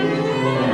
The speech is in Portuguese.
Música